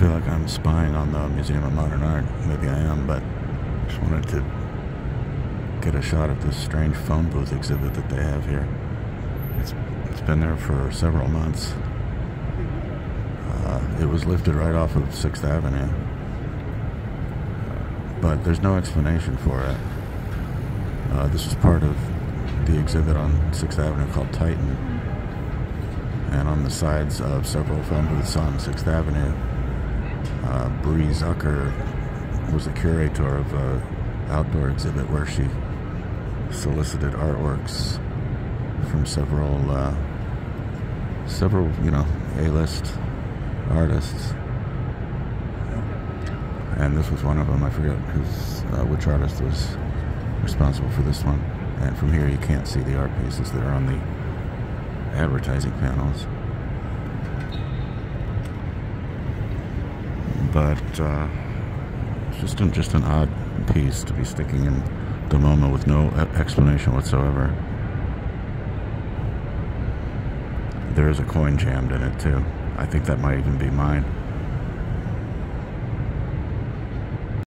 feel like I'm spying on the Museum of Modern Art. Maybe I am, but I just wanted to get a shot at this strange phone booth exhibit that they have here. It's, it's been there for several months. Uh, it was lifted right off of 6th Avenue. But there's no explanation for it. Uh, this is part of the exhibit on 6th Avenue called Titan. And on the sides of several phone booths on 6th Avenue, uh, Bree Zucker was the curator of an outdoor exhibit where she solicited artworks from several, uh, several, you know, A-list artists. And this was one of them. I forget who's, uh, which artist was responsible for this one. And from here, you can't see the art pieces that are on the advertising panels. But uh, just an, just an odd piece to be sticking in the MoMA with no explanation whatsoever. There is a coin jammed in it too. I think that might even be mine.